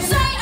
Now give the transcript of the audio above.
Say